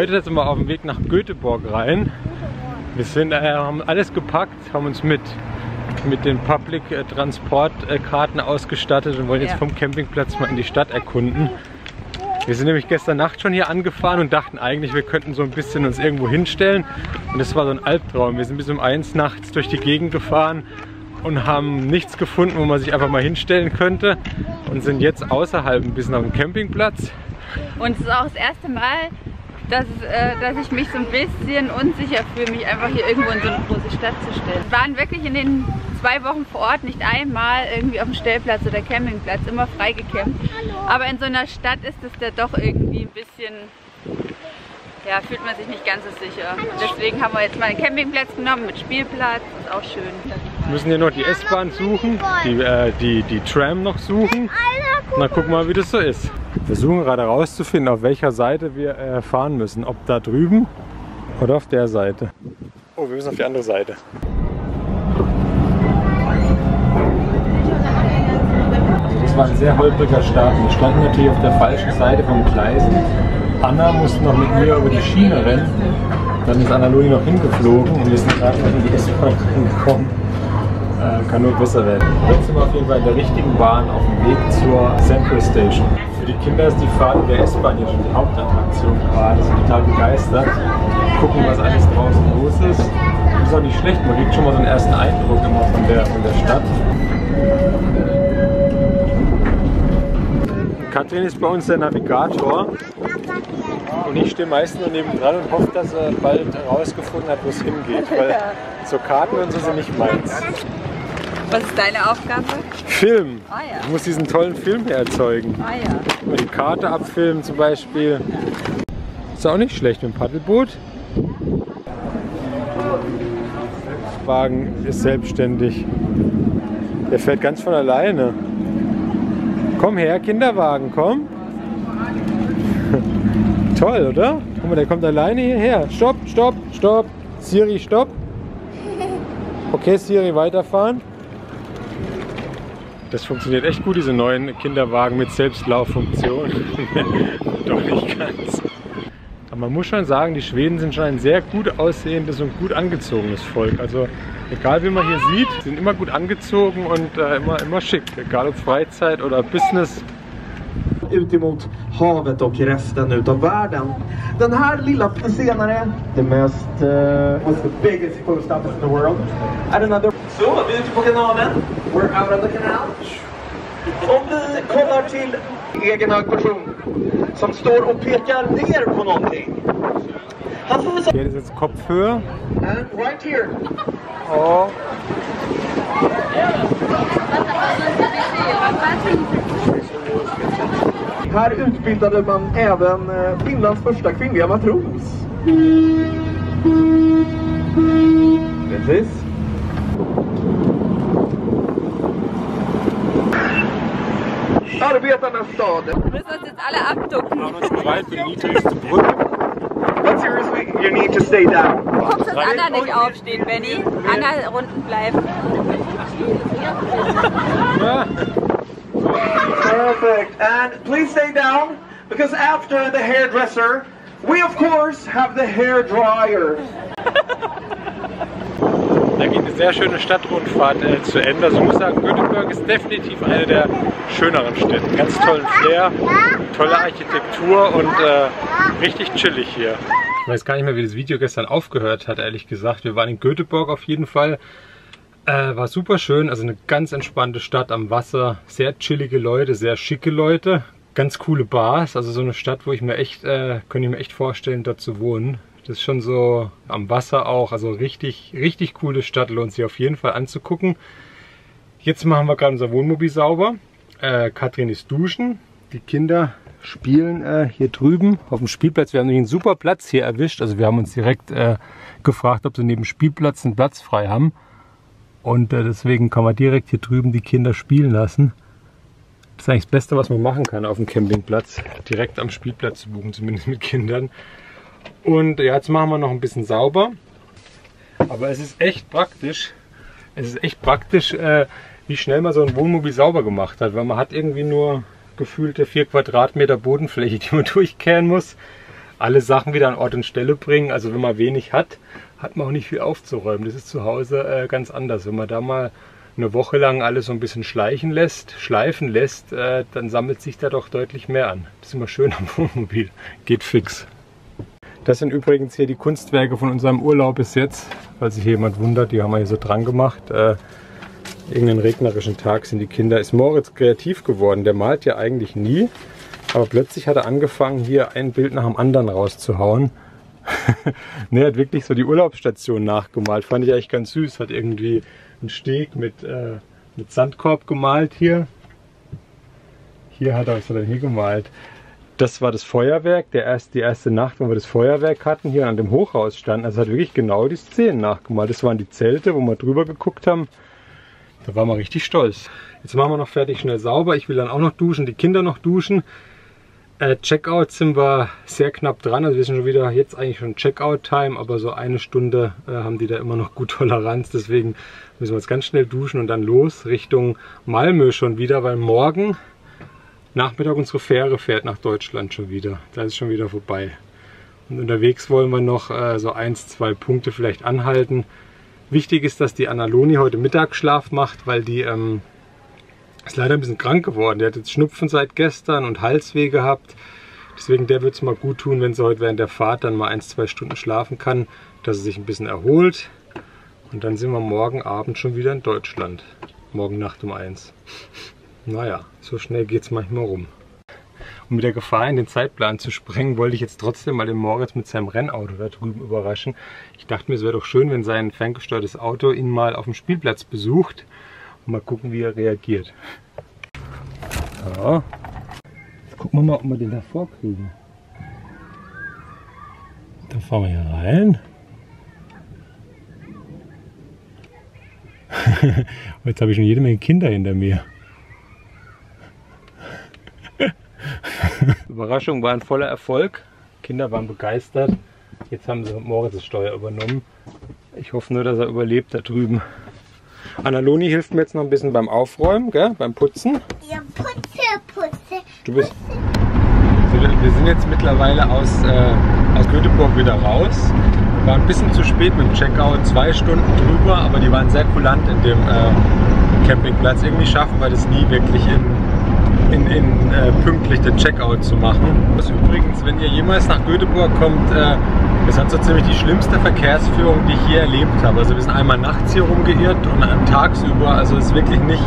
heute sind wir auf dem Weg nach Göteborg rein. Wir sind, äh, haben alles gepackt, haben uns mit, mit den Public Transport Karten ausgestattet und wollen jetzt Ja. vom Campingplatz mal in die Stadt erkunden. Wir sind nämlich gestern Nacht schon hier angefahren und dachten eigentlich, wir könnten so ein bisschen uns irgendwo hinstellen. Und das war so ein Albtraum. Wir sind bis um eins nachts durch die Gegend gefahren und haben nichts gefunden, wo man sich einfach mal hinstellen könnte. Und sind jetzt außerhalb ein bisschen auf dem Campingplatz. Und es ist auch das erste Mal, dass, äh, dass ich mich so ein bisschen unsicher fühle, mich einfach hier irgendwo in so eine große Stadt zu stellen. Wir waren wirklich in den zwei Wochen vor Ort nicht einmal irgendwie auf dem Stellplatz oder Campingplatz, immer freigecampt. Aber in so einer Stadt ist es da doch irgendwie ein bisschen, ja, fühlt man sich nicht ganz so sicher. Deswegen haben wir jetzt mal einen Campingplatz genommen mit Spielplatz, ist auch schön. Wir müssen hier noch die S-Bahn suchen, die, äh, die, die Tram noch suchen. Na, guck mal, wie das so ist. Wir versuchen gerade herauszufinden, auf welcher Seite wir äh, fahren müssen. Ob da drüben oder auf der Seite. Oh, wir müssen auf die andere Seite. Also das war ein sehr holpriger Start. Wir standen natürlich auf der falschen Seite vom Gleisen. Anna musste noch mit mir über die Schiene rennen. Dann ist Anna Louis noch hingeflogen und wir sind gerade in die S-Bahn reingekommen. Äh, kann nur besser werden. Jetzt sind wir auf jeden Fall in der richtigen Bahn auf dem Weg zur Central Station. Für die Kinder ist die Fahrt in der S-Bahn hier schon die Hauptattraktion gerade. sind total begeistert. Gucken, was alles draußen los ist. Ist auch nicht schlecht, man kriegt schon mal so einen ersten Eindruck immer von der, von der Stadt. Katrin ist bei uns der Navigator. Und ich stehe meistens nur nebendran und hoffe, dass er bald herausgefunden hat, wo es hingeht. Weil so Karten und so sind nicht meins. Was ist deine Aufgabe? Film. Ah ja. Ich muss diesen tollen Film hier erzeugen. Ah ja. Die Karte abfilmen zum Beispiel. Ist auch nicht schlecht mit dem Paddelboot. Der Wagen ist selbstständig. Der fährt ganz von alleine. Komm her, Kinderwagen, komm. Toll, oder? Guck mal, der kommt alleine hierher. Stopp, stopp, stopp. Siri, stopp. Okay, Siri, weiterfahren. Das funktioniert echt gut, diese neuen Kinderwagen mit Selbstlauffunktion. Doch nicht ganz. Aber man muss schon sagen, die Schweden sind schon ein sehr gut aussehendes und gut angezogenes Volk. Also egal wie man hier sieht, sind immer gut angezogen und äh, immer, immer schick. Egal ob Freizeit oder Business. ut emot havet och resten utav världen. Den här lilla senare, the most, uh, what's the biggest post office in the world? Another... Så, vi är ute på kanalen. We're out on the canal. Om vi kollar till egen hög person som står och pekar ner på någonting. Han får så... Hier ist jetzt Kopfhöhe. And right here. Oh. Här utbildade man även eh, Finlands första kvinnliga matros. Precis. Arbetarnas stad. Wir müssen uns jetzt alle abducken. But seriously, you need to stay down. Guck, dass Anna nicht aufsteht, Benny. Anna unten bleiben. Perfect. And please stay down because after the hairdresser, we of course have the hair dryer. Da geht eine sehr schöne Stadtrundfahrt äh, zu Ende. Also ich muss sagen, Göteborg ist definitiv eine der schöneren Städte. Ganz tollen Flair, tolle Architektur und äh, richtig chillig hier. Ich weiß gar nicht mehr, wie das Video gestern aufgehört hat, ehrlich gesagt. Wir waren in Göteborg auf jeden Fall. Äh, war super schön, also eine ganz entspannte Stadt am Wasser. Sehr chillige Leute, sehr schicke Leute. Ganz coole Bars, also so eine Stadt, wo ich mir echt, äh, könnte ich mir echt vorstellen, dort zu wohnen. Das ist schon so am Wasser auch, also richtig, richtig coole Stadt, lohnt sich auf jeden Fall anzugucken. Jetzt machen wir gerade unser Wohnmobil sauber. Äh, Katrin ist duschen, die Kinder spielen äh, hier drüben auf dem Spielplatz. Wir haben einen super Platz hier erwischt, also wir haben uns direkt äh, gefragt, ob sie neben Spielplatz einen Platz frei haben. Und äh, deswegen kann man direkt hier drüben die Kinder spielen lassen. Das ist eigentlich das Beste, was man machen kann auf dem Campingplatz. Direkt am Spielplatz zu buchen, zumindest mit Kindern. Und ja, jetzt machen wir noch ein bisschen sauber. Aber es ist echt praktisch. Es ist echt praktisch, äh, wie schnell man so ein Wohnmobil sauber gemacht hat. Weil man hat irgendwie nur gefühlte 4 Quadratmeter Bodenfläche, die man durchkehren muss. alle Sachen wieder an Ort und Stelle bringen. Also wenn man wenig hat, hat man auch nicht viel aufzuräumen. Das ist zu Hause äh, ganz anders. Wenn man da mal eine Woche lang alles so ein bisschen schleichen lässt, schleifen lässt, äh, dann sammelt sich da doch deutlich mehr an. Das ist immer schön am Wohnmobil. Geht fix. Das sind übrigens hier die Kunstwerke von unserem Urlaub bis jetzt. Falls sich jemand wundert, die haben wir hier so dran gemacht. Äh, irgendeinen regnerischen Tag sind die Kinder. Ist Moritz kreativ geworden. Der malt ja eigentlich nie. Aber plötzlich hat er angefangen, hier ein Bild nach dem anderen rauszuhauen. ne, hat wirklich so die Urlaubsstation nachgemalt. Fand ich eigentlich ganz süß. Hat irgendwie einen Steg mit, äh, mit Sandkorb gemalt hier. Hier hat er, hat er hier gemalt? Das war das Feuerwerk, der erste, die erste Nacht, wo wir das Feuerwerk hatten, hier an dem Hochhaus standen. Also hat wirklich genau die Szenen nachgemalt. Das waren die Zelte, wo wir drüber geguckt haben. Da waren wir richtig stolz. Jetzt machen wir noch fertig, schnell sauber. Ich will dann auch noch duschen, die Kinder noch duschen. Äh, Checkout sind wir sehr knapp dran. Also wir sind schon wieder jetzt eigentlich schon Checkout-Time, aber so eine Stunde äh, haben die da immer noch gut Toleranz. Deswegen müssen wir jetzt ganz schnell duschen und dann los Richtung Malmö schon wieder, weil morgen Nachmittag unsere Fähre fährt nach Deutschland schon wieder. Da ist es schon wieder vorbei. Und unterwegs wollen wir noch äh, so eins, zwei Punkte vielleicht anhalten. Wichtig ist, dass die Annaloni heute Mittagsschlaf macht, weil die ähm, ist leider ein bisschen krank geworden. Der hat jetzt Schnupfen seit gestern und Halsweh gehabt. Deswegen der wird es mal gut tun, wenn sie heute während der Fahrt dann mal ein, zwei Stunden schlafen kann, dass sie sich ein bisschen erholt. Und dann sind wir morgen Abend schon wieder in Deutschland. Morgen Nacht um eins. Naja, so schnell geht es manchmal rum. Um mit der Gefahr in den Zeitplan zu sprengen, wollte ich jetzt trotzdem mal den Moritz mit seinem Rennauto da drüben überraschen. Ich dachte mir, es wäre doch schön, wenn sein ferngesteuertes Auto ihn mal auf dem Spielplatz besucht. Und mal gucken, wie er reagiert. So. Jetzt gucken wir mal, ob wir den da vorkriegen. Da fahren wir hier rein. Jetzt habe ich schon jede Menge Kinder hinter mir. Überraschung war ein voller Erfolg. Kinder waren begeistert. Jetzt haben sie Moritz das Steuer übernommen. Ich hoffe nur, dass er überlebt da drüben. Annaloni hilft mir jetzt noch ein bisschen beim Aufräumen, gell? beim Putzen. Ja, putze, putze. Du bist. Wir sind jetzt mittlerweile aus, äh, aus Göteborg wieder raus. Wir waren ein bisschen zu spät mit dem Checkout, zwei Stunden drüber, aber die waren sehr kulant in dem äh, Campingplatz. Irgendwie schaffen wir das nie wirklich in, in, in äh, pünktlich den Checkout zu machen. Das übrigens, wenn ihr jemals nach Göteborg kommt, äh, das hat so ziemlich die schlimmste Verkehrsführung, die ich je erlebt habe. Also wir sind einmal nachts hier rumgeirrt und tagsüber. Also es ist wirklich nicht,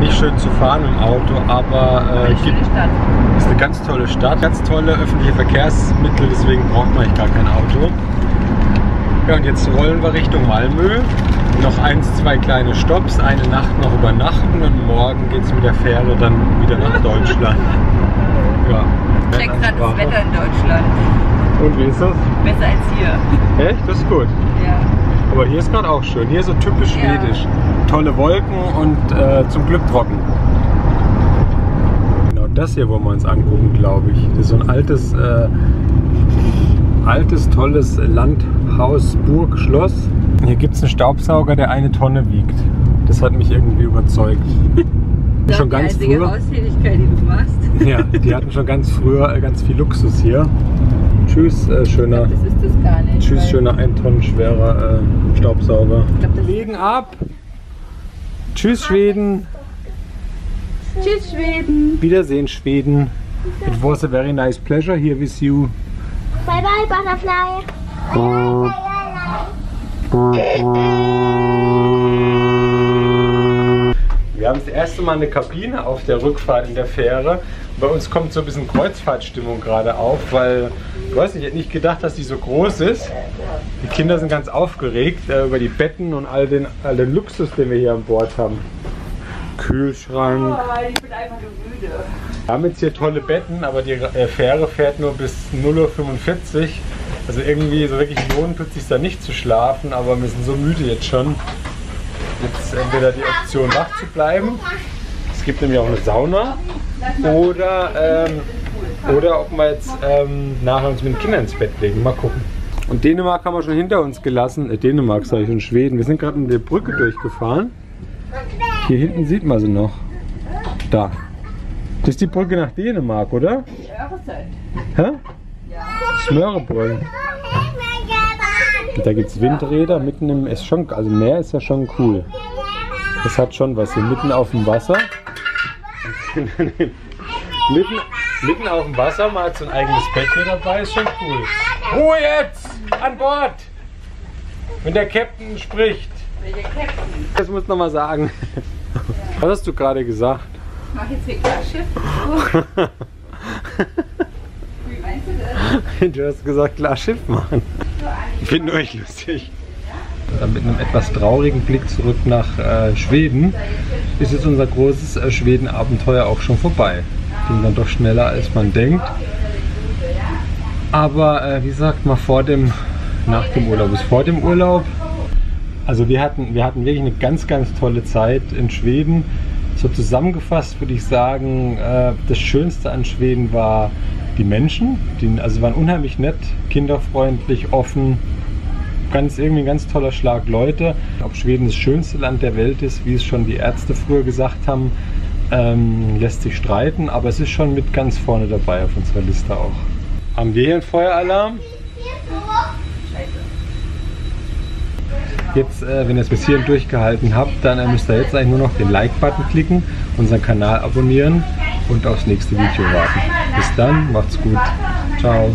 nicht schön zu fahren im Auto, aber äh, gibt, ist eine ganz tolle Stadt, ganz tolle öffentliche Verkehrsmittel, deswegen braucht man eigentlich gar kein Auto. Ja und jetzt rollen wir Richtung Malmö. Noch eins, zwei kleine Stops, eine Nacht noch übernachten und morgen geht es mit der Fähre dann wieder nach Deutschland. Ja. Check gerade das Wetter in Deutschland. Und wie ist das? Besser als hier. Echt? Das ist gut. Ja. Aber hier ist gerade auch schön. Hier ist so typisch Ja. schwedisch. Tolle Wolken und äh, zum Glück trocken. Genau das hier wollen wir uns angucken, glaube ich. Das ist so ein altes, äh, altes, tolles Landhaus, Burg, Schloss. Hier gibt es einen Staubsauger, der eine Tonne wiegt. Das hat mich irgendwie überzeugt. Schon ganz früher. Austätigkeit, die du machst. Ja, die hatten schon ganz früher äh, ganz viel Luxus hier. Tschüss, äh, schöner. Das ist das gar nicht. Tschüss, schöner ein Tonnen schwerer äh, Staubsauger. Ich glaub, das Legen ab. Tschüss, Schweden. Tschüss, Schweden. Wiedersehen, Schweden. It was a very nice pleasure here with you. Bye bye, Butterfly. Bye bye, Wir haben das erste Mal eine Kabine auf der Rückfahrt in der Fähre. Bei uns kommt so ein bisschen Kreuzfahrtstimmung gerade auf, weil, ich weiß nicht, ich hätte nicht gedacht, dass die so groß ist. Die Kinder sind ganz aufgeregt äh, über die Betten und all den, all den Luxus, den wir hier an Bord haben. Kühlschrank. ich bin einfach nur müde. Wir haben jetzt hier tolle Betten, aber die äh, Fähre fährt nur bis 0.45 Uhr. Also irgendwie so wirklich lohnen tut sich da nicht zu schlafen, aber wir sind so müde jetzt schon. Jetzt entweder die Option wach zu bleiben. Es gibt nämlich auch eine Sauna. Oder, ähm, oder ob wir jetzt ähm, nachher uns mit den Kindern ins Bett legen. Mal gucken. Und Dänemark haben wir schon hinter uns gelassen. Äh, Dänemark sage ich und Schweden. Wir sind gerade in der Brücke durchgefahren. Hier hinten sieht man sie noch. Da. Das ist die Brücke nach Dänemark, oder? Die Jahreszeit. Hä? Und da gibt es Windräder mitten im. Ist schon, also Meer ist ja schon cool. Das hat schon was hier mitten auf dem Wasser. mitten, mitten auf dem Wasser mal so ein eigenes Bett hier dabei ist schon cool. Ruhe jetzt! An Bord! Wenn der Captain spricht. Welcher Captain? Das muss noch mal sagen. Was hast du gerade gesagt? Ich mach jetzt hier Schiff. Du hast gesagt, klar Schiff machen. Ich finde euch lustig. Dann mit einem etwas traurigen Blick zurück nach äh, Schweden ist jetzt unser großes äh, Schweden-Abenteuer auch schon vorbei. Ging dann doch schneller als man denkt. Aber äh, wie sagt man vor dem, nach dem Urlaub ist vor dem Urlaub. Also wir hatten, wir hatten wirklich eine ganz, ganz tolle Zeit in Schweden. So zusammengefasst würde ich sagen, äh, das Schönste an Schweden war die Menschen. Die also waren unheimlich nett, kinderfreundlich, offen. Ganz irgendwie ein ganz toller Schlag Leute. Ob Schweden das schönste Land der Welt ist, wie es schon die Ärzte früher gesagt haben, ähm, lässt sich streiten, aber es ist schon mit ganz vorne dabei auf unserer Liste auch. Haben wir hier einen Feueralarm? Jetzt, äh, wenn ihr es bis hierhin durchgehalten habt, dann äh, müsst ihr jetzt eigentlich nur noch den Like-Button klicken, unseren Kanal abonnieren und aufs nächste Video warten. Bis dann, macht's gut. Ciao.